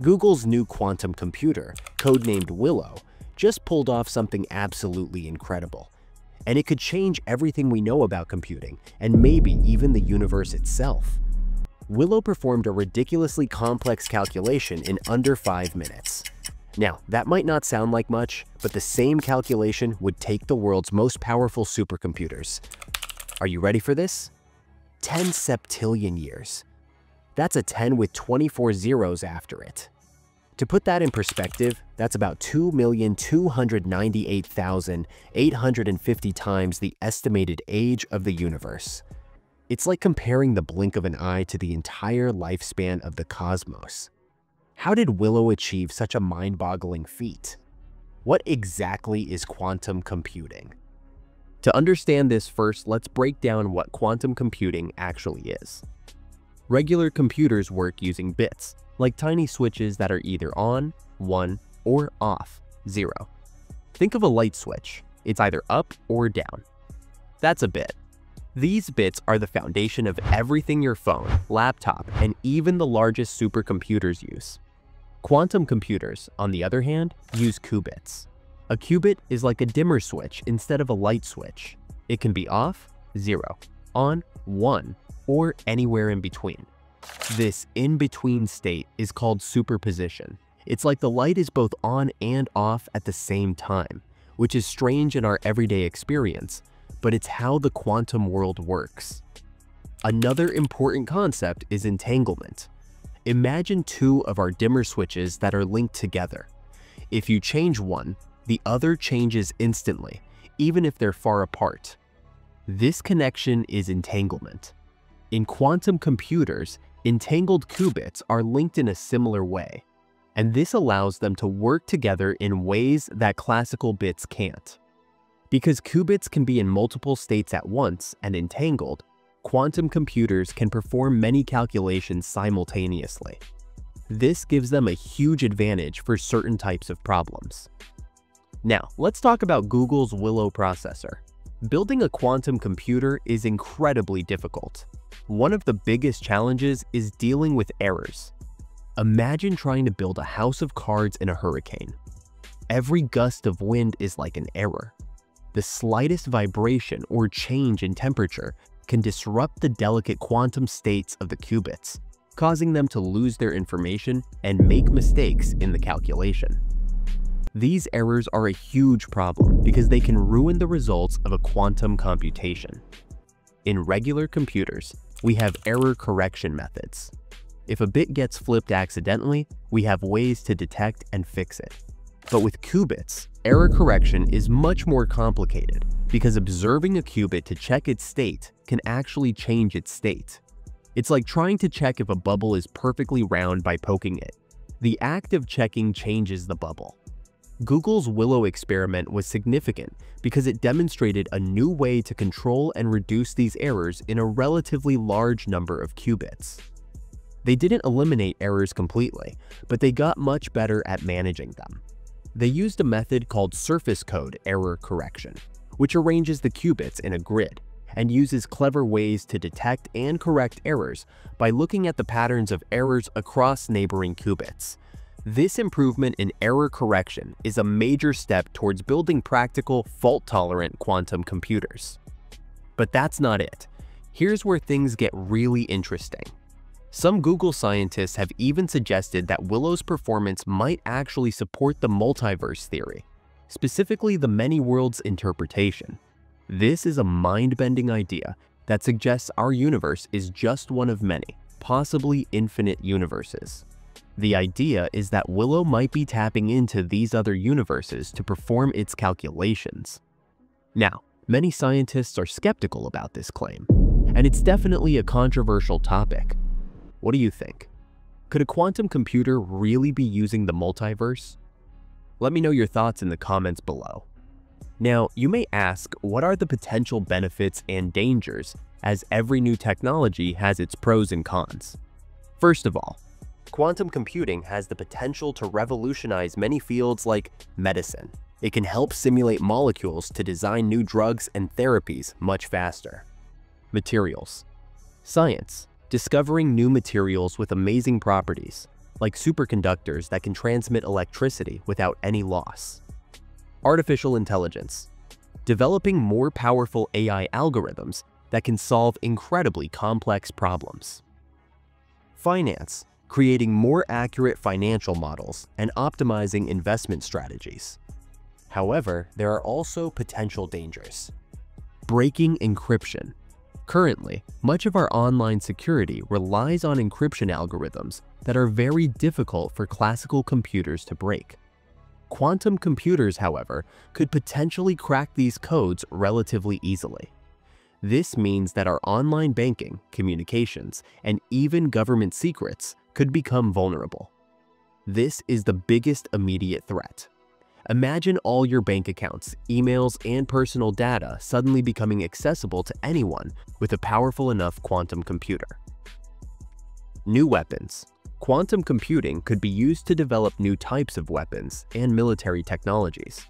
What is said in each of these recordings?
Google's new quantum computer, codenamed Willow, just pulled off something absolutely incredible. And it could change everything we know about computing, and maybe even the universe itself. Willow performed a ridiculously complex calculation in under 5 minutes. Now, that might not sound like much, but the same calculation would take the world's most powerful supercomputers. Are you ready for this? 10 septillion years. That's a 10 with 24 zeros after it. To put that in perspective, that's about 2,298,850 times the estimated age of the universe. It's like comparing the blink of an eye to the entire lifespan of the cosmos. How did Willow achieve such a mind-boggling feat? What exactly is quantum computing? To understand this first, let's break down what quantum computing actually is. Regular computers work using bits, like tiny switches that are either on, 1, or off, 0. Think of a light switch. It's either up or down. That's a bit. These bits are the foundation of everything your phone, laptop, and even the largest supercomputers use. Quantum computers, on the other hand, use qubits. A qubit is like a dimmer switch instead of a light switch. It can be off, 0, on, 1, or anywhere in between. This in-between state is called superposition. It's like the light is both on and off at the same time, which is strange in our everyday experience, but it's how the quantum world works. Another important concept is entanglement. Imagine two of our dimmer switches that are linked together. If you change one, the other changes instantly, even if they're far apart. This connection is entanglement. In quantum computers, entangled qubits are linked in a similar way, and this allows them to work together in ways that classical bits can't. Because qubits can be in multiple states at once and entangled, quantum computers can perform many calculations simultaneously. This gives them a huge advantage for certain types of problems. Now, let's talk about Google's Willow processor. Building a quantum computer is incredibly difficult, one of the biggest challenges is dealing with errors. Imagine trying to build a house of cards in a hurricane. Every gust of wind is like an error. The slightest vibration or change in temperature can disrupt the delicate quantum states of the qubits, causing them to lose their information and make mistakes in the calculation. These errors are a huge problem because they can ruin the results of a quantum computation. In regular computers, we have error correction methods. If a bit gets flipped accidentally, we have ways to detect and fix it. But with qubits, error correction is much more complicated because observing a qubit to check its state can actually change its state. It's like trying to check if a bubble is perfectly round by poking it. The act of checking changes the bubble. Google's Willow experiment was significant because it demonstrated a new way to control and reduce these errors in a relatively large number of qubits. They didn't eliminate errors completely, but they got much better at managing them. They used a method called surface code error correction, which arranges the qubits in a grid and uses clever ways to detect and correct errors by looking at the patterns of errors across neighboring qubits this improvement in error correction is a major step towards building practical, fault-tolerant quantum computers. But that's not it. Here's where things get really interesting. Some Google scientists have even suggested that Willow's performance might actually support the multiverse theory, specifically the many worlds interpretation. This is a mind-bending idea that suggests our universe is just one of many, possibly infinite universes. The idea is that Willow might be tapping into these other universes to perform its calculations. Now, many scientists are skeptical about this claim, and it's definitely a controversial topic. What do you think? Could a quantum computer really be using the multiverse? Let me know your thoughts in the comments below. Now, you may ask, what are the potential benefits and dangers, as every new technology has its pros and cons? First of all, Quantum computing has the potential to revolutionize many fields like medicine. It can help simulate molecules to design new drugs and therapies much faster. Materials Science Discovering new materials with amazing properties. like superconductors that can transmit electricity without any loss. Artificial intelligence. Developing more powerful AI algorithms that can solve incredibly complex problems. Finance, creating more accurate financial models and optimizing investment strategies. However, there are also potential dangers. Breaking encryption. Currently, much of our online security relies on encryption algorithms that are very difficult for classical computers to break. Quantum computers, however, could potentially crack these codes relatively easily. This means that our online banking, communications, and even government secrets could become vulnerable. This is the biggest immediate threat. Imagine all your bank accounts, emails, and personal data suddenly becoming accessible to anyone with a powerful enough quantum computer. New weapons. Quantum computing could be used to develop new types of weapons and military technologies.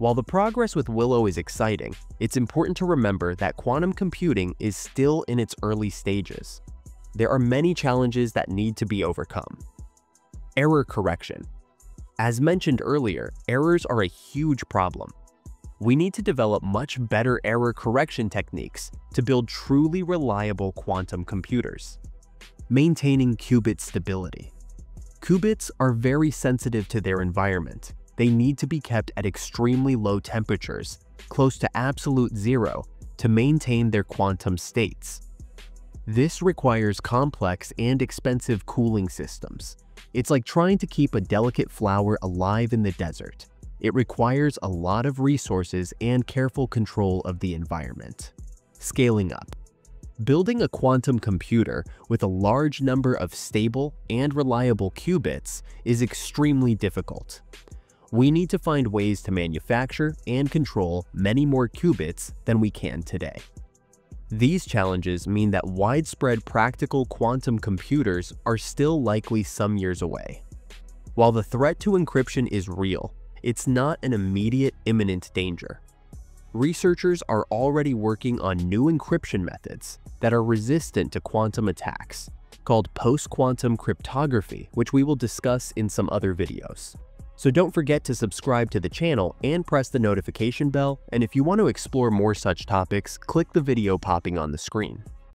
While the progress with Willow is exciting, it's important to remember that quantum computing is still in its early stages. There are many challenges that need to be overcome. Error correction. As mentioned earlier, errors are a huge problem. We need to develop much better error correction techniques to build truly reliable quantum computers. Maintaining qubit stability. Qubits are very sensitive to their environment they need to be kept at extremely low temperatures, close to absolute zero, to maintain their quantum states. This requires complex and expensive cooling systems. It's like trying to keep a delicate flower alive in the desert. It requires a lot of resources and careful control of the environment. Scaling up. Building a quantum computer with a large number of stable and reliable qubits is extremely difficult we need to find ways to manufacture and control many more qubits than we can today. These challenges mean that widespread practical quantum computers are still likely some years away. While the threat to encryption is real, it's not an immediate imminent danger. Researchers are already working on new encryption methods that are resistant to quantum attacks, called post-quantum cryptography, which we will discuss in some other videos. So don't forget to subscribe to the channel and press the notification bell, and if you want to explore more such topics, click the video popping on the screen.